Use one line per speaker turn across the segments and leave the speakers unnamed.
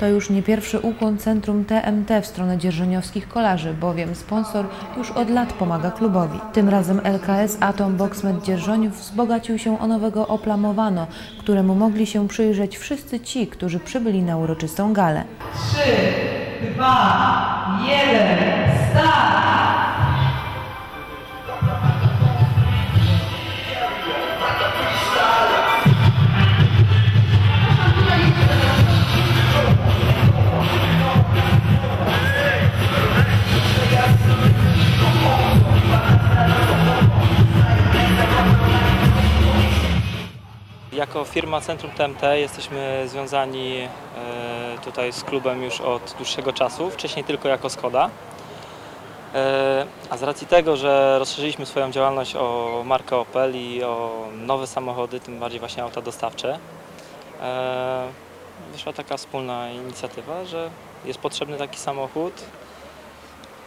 To już nie pierwszy ukłon Centrum TMT w stronę dzierżoniowskich kolarzy, bowiem sponsor już od lat pomaga klubowi. Tym razem LKS Atom Boxmed Dzierżoniów wzbogacił się o nowego Opla Movano, któremu mogli się przyjrzeć wszyscy ci, którzy przybyli na uroczystą galę.
Trzy, dwa, jeden,
Jako firma Centrum TMT jesteśmy związani e, tutaj z klubem już od dłuższego czasu, wcześniej tylko jako Skoda. E, A z racji tego, że rozszerzyliśmy swoją działalność o markę Opel i o nowe samochody, tym bardziej właśnie auta dostawcze, e, wyszła taka wspólna inicjatywa, że jest potrzebny taki samochód.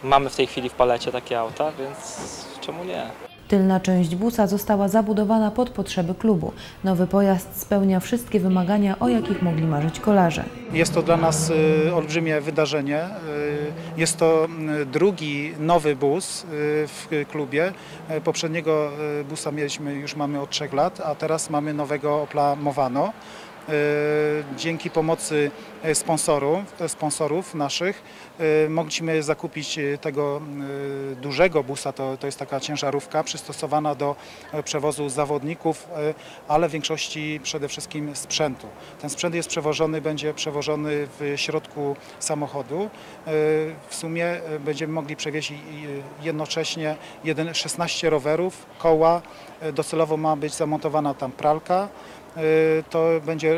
Mamy w tej chwili w palecie takie auta, więc czemu nie?
Tylna część busa została zabudowana pod potrzeby klubu. Nowy pojazd spełnia wszystkie wymagania, o jakich mogli marzyć kolarze.
Jest to dla nas y, olbrzymie wydarzenie. Y, Jest to y, drugi nowy bus y, w klubie. Poprzedniego busa mieliśmy już mamy od trzech lat, a teraz mamy nowego Opla Movano. Y, Dzięki pomocy y, sponsorów, sponsorów naszych mogliśmy zakupić tego dużego busa, to, to jest taka ciężarówka przystosowana do e, przewozu zawodników, ale w większości przede wszystkim sprzętu. Ten sprzęt jest przewożony, będzie przewożony w środku samochodu. W sumie będziemy mogli przewieźć jednocześnie jeden, 16 rowerów, koła. Docelowo ma być zamontowana tam pralka. Y, To będzie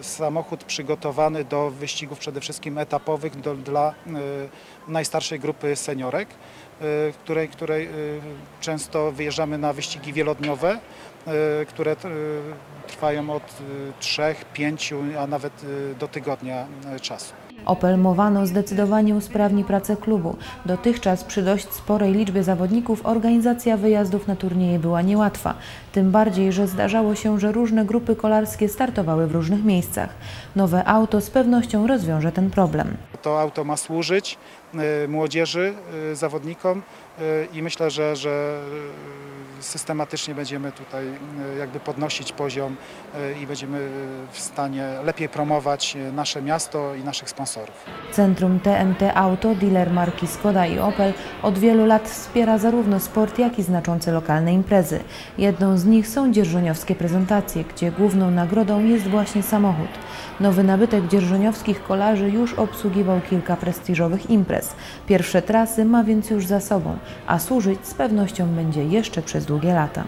y, samochód przygotowany do wyścigów przede wszystkim etapowych do, dla y, najstarszej grupy seniorek, której, której często wyjeżdżamy na wyścigi wielodniowe, które trwają od 3-5, a nawet do tygodnia czasu.
Opel Movano zdecydowanie usprawni pracę klubu. Dotychczas przy dość sporej liczbie zawodników organizacja wyjazdów na turnieje była niełatwa. Tym bardziej, że zdarzało się, że różne grupy kolarskie startowały w różnych miejscach. Nowe auto z pewnością rozwiąże ten problem.
To auto ma służyć y, młodzieży, y, zawodnikom y, i myślę, że, że systematycznie będziemy tutaj jakby podnosić poziom i będziemy w stanie lepiej promować nasze miasto i naszych sponsorów.
Centrum TMT Auto, dealer marki Skoda i Opel, od wielu lat wspiera zarówno sport, jak i znaczące lokalne imprezy. Jedną z nich są dzierżoniowskie prezentacje, gdzie główną nagrodą jest właśnie samochód. Nowy nabytek dzierżoniowskich kolarzy już obsługiwał kilka prestiżowych imprez. Pierwsze trasy ma więc już za sobą, a służyć z pewnością będzie jeszcze przez długie lata.